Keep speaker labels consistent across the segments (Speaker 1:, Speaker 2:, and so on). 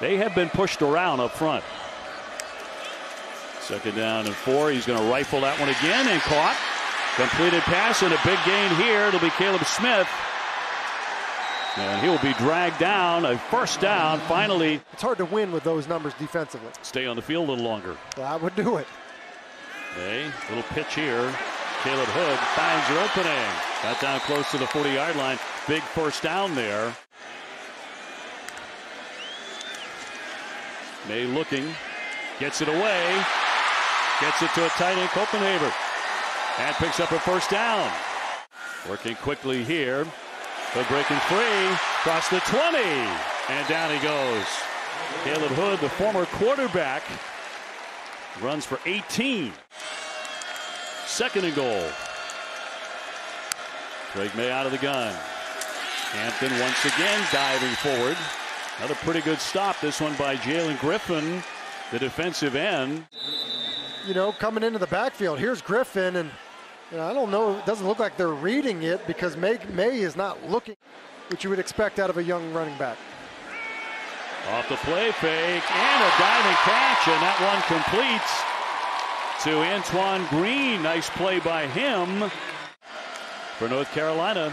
Speaker 1: They have been pushed around up front. Second down and four. He's going to rifle that one again and caught. Completed pass and a big gain here. It'll be Kaleb Smith. And he will be dragged down. A first down. Finally.
Speaker 2: It's hard to win with those numbers defensively.
Speaker 1: Stay on the field a little longer.
Speaker 2: That would do it.
Speaker 1: Okay, little pitch here. Caleb Hood finds an opening. Got down close to the 40 yard line. Big first down there. Maye looking. Gets it away. Gets it to a tight end, Copenhaver. And picks up a first down. Working quickly here. But breaking free. Across the 20. And down he goes. Caleb Hood, the former quarterback, runs for 18. Second and goal. Drake Maye out of the gun. Hampton once again diving forward. Another pretty good stop. This one by Jalen Griffin, the defensive end.
Speaker 2: You know, coming into the backfield, here's Griffin, and you know, I don't know. It doesn't look like they're reading it because May, Maye is not looking, which you would expect out of a young running back.
Speaker 1: Off the play fake and a diving catch, and that one completes to Antoine Green. Nice play by him for North Carolina.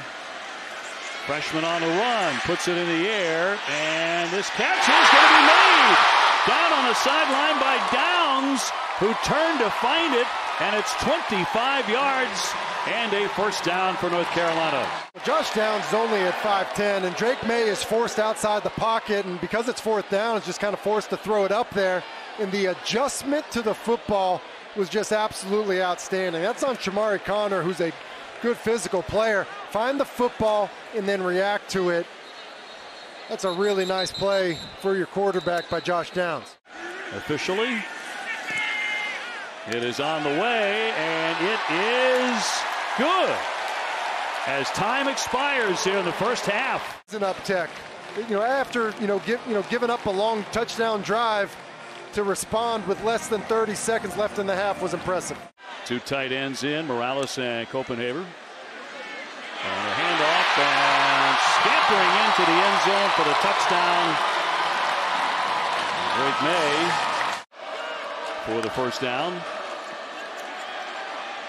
Speaker 1: Freshman on the run, puts it in the air, and this catch is going to be made. Down on the sideline by Downs, who turned to find it, and it's 25 yards and a first down for North Carolina.
Speaker 2: Josh Downs is only at 5'10", and Drake Maye is forced outside the pocket, and because it's fourth down, is just kind of forced to throw it up there. And the adjustment to the football was just absolutely outstanding. That's on Chamarri Conner, who's a good physical player. Find the football and then react to it. That's a really nice play for your quarterback by Josh Downs.
Speaker 1: Officially, it is on the way, and it is good. As time expires here in the first half.
Speaker 2: It's an uptick. You know, after you know, give, you know, giving up a long touchdown drive to respond with less than 30 seconds left in the half was impressive.
Speaker 1: Two tight ends in, Morales and Copenhaver. And scampering into the end zone for the touchdown. Drake Maye for the first down.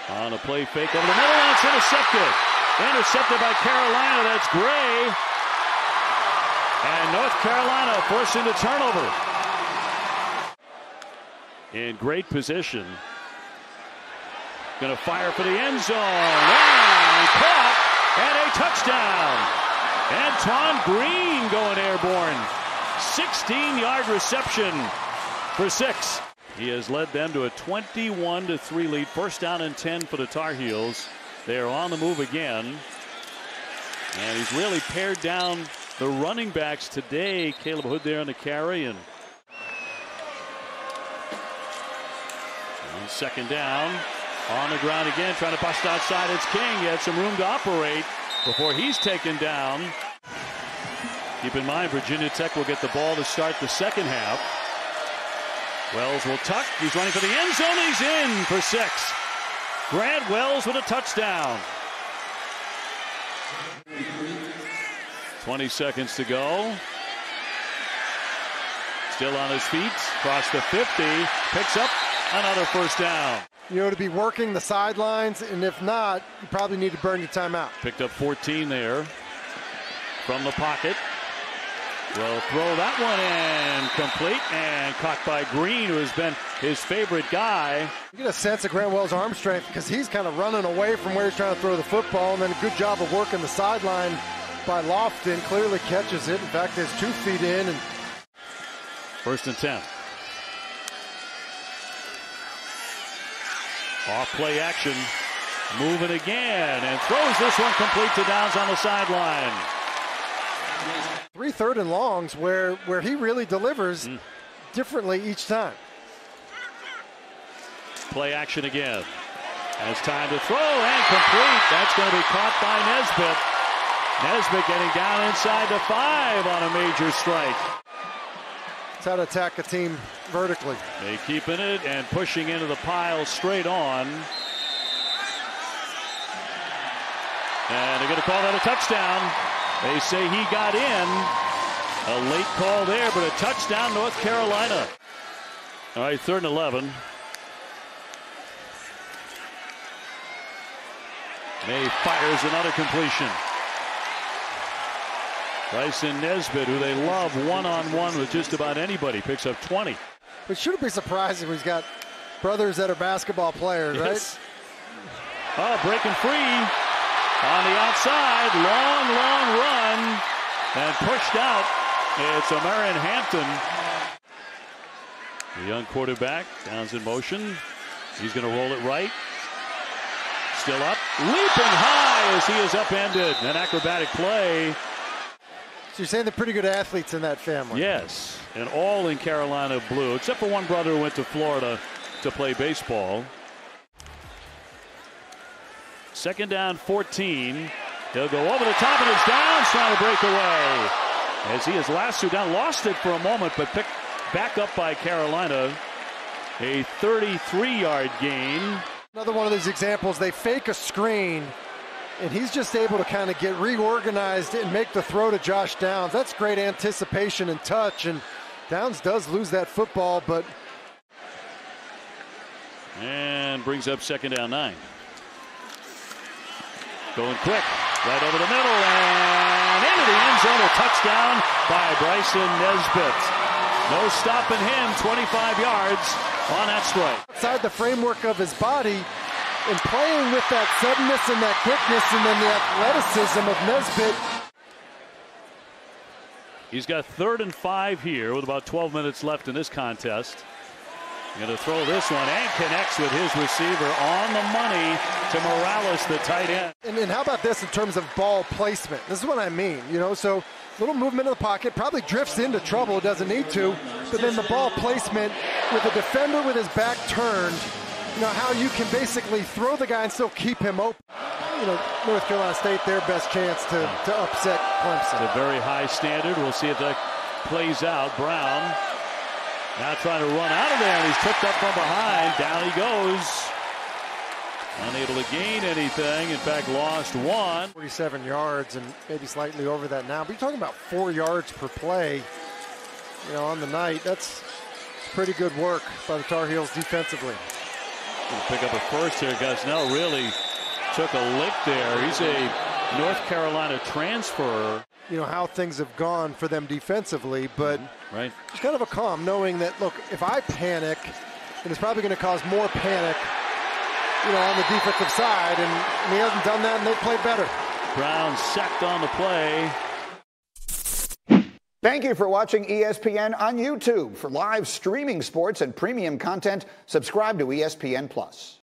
Speaker 1: On a play fake over the middle, and it's intercepted. Intercepted by Carolina. That's Gray. And North Carolina forcing the turnover. In great position. Going to fire for the end zone. And caught. And a touchdown. Antoine Green going airborne. 16 yard reception for six. He has led them to a 21 to 3 lead. First down and 10 for the Tar Heels. They are on the move again. And he's really pared down the running backs today. Caleb Hood there on the carry. And, and second down. On the ground again, trying to bust outside. It's King. He had some room to operate before he's taken down. Keep in mind, Virginia Tech will get the ball to start the second half. Wells will tuck. He's running for the end zone. He's in for six. Grant Wells with a touchdown. 20 seconds to go. Still on his feet. Across the 50. Picks up another first down.
Speaker 2: You know, to be working the sidelines, and if not, you probably need to burn your timeout.
Speaker 1: Picked up 14 there from the pocket. Will throw that one in complete and caught by Green, who has been his favorite guy.
Speaker 2: You get a sense of Grant Wells' arm strength because he's kind of running away from where he's trying to throw the football, and then a good job of working the sideline by Lofton. Clearly catches it. In fact, is two feet in. And
Speaker 1: First and 10. Off play action. Moving again and throws this one complete to Downs on the sideline.
Speaker 2: Three third and longs where, where he really delivers mm. differently each time.
Speaker 1: Play action again. It's time to throw and complete. That's going to be caught by Nesbitt. Nesbitt getting down inside the five on a major strike.
Speaker 2: That's how to attack a team vertically.
Speaker 1: They keeping it and pushing into the pile straight on. And they're going to call that a touchdown. They say he got in. A late call there, but a touchdown, North Carolina. All right, third and 11. Maye fires another completion. Bryson Nesbitt, who they love one on one with just about anybody, picks up 20.
Speaker 2: It shouldn't be surprising he's got brothers that are basketball players,
Speaker 1: yes. right? Oh, breaking free on the outside. Long, long run and pushed out. It's Omarion Hampton. The young quarterback, Downs in motion. He's going to roll it right. Still up. Leaping high as he is upended. An acrobatic play.
Speaker 2: So you're saying they're pretty good athletes in that family?
Speaker 1: Yes, and all in Carolina blue, except for one brother who went to Florida to play baseball. Second down, 14. He'll go over the top and it's down, trying to break away. As he is lassoed down, lost it for a moment, but picked back up by Carolina. A 33 yard gain.
Speaker 2: Another one of these examples, they fake a screen, and he's just able to kind of get reorganized and make the throw to Josh Downs. That's great anticipation and touch, and Downs does lose that football, but.
Speaker 1: And brings up second down nine. Going quick, right over the middle, and into the end zone, a touchdown by Bryson Nesbitt. No stopping him, 25 yards on that strike.
Speaker 2: Outside the framework of his body and playing with that suddenness and that quickness and then the athleticism of Nesbitt.
Speaker 1: He's got third and five here with about 12 minutes left in this contest. Going to throw this one and connects with his receiver on the money to Morales, the tight end.
Speaker 2: And, and how about this in terms of ball placement? This is what I mean. You know, so little movement in the pocket, probably drifts into trouble, doesn't need to, but then the ball placement with the defender with his back turned, you know, how you can basically throw the guy and still keep him open. You know, North Carolina State, their best chance to, to upset Clemson.
Speaker 1: It's a very high standard. We'll see if that plays out. Brown now trying to run out of there, and he's tipped up from behind. Down he goes. Unable to gain anything. In fact, lost one.
Speaker 2: 47 yards and maybe slightly over that now. But you're talking about four yards per play, you know, on the night. That's pretty good work by the Tar Heels defensively.
Speaker 1: Pick up a first here. Gosnell really took a lick there. He's a North Carolina transfer.
Speaker 2: You know how things have gone for them defensively, but mm-hmm.
Speaker 1: right.
Speaker 2: it's kind of a calm knowing that look, if I panic, then it's probably going to cause more panic you know, on the defensive side, and, and he hasn't done that, and they've played better.
Speaker 1: Brown sacked on the play.
Speaker 3: Thank you for watching ESPN on YouTube. For live streaming sports and premium content, subscribe to ESPN Plus.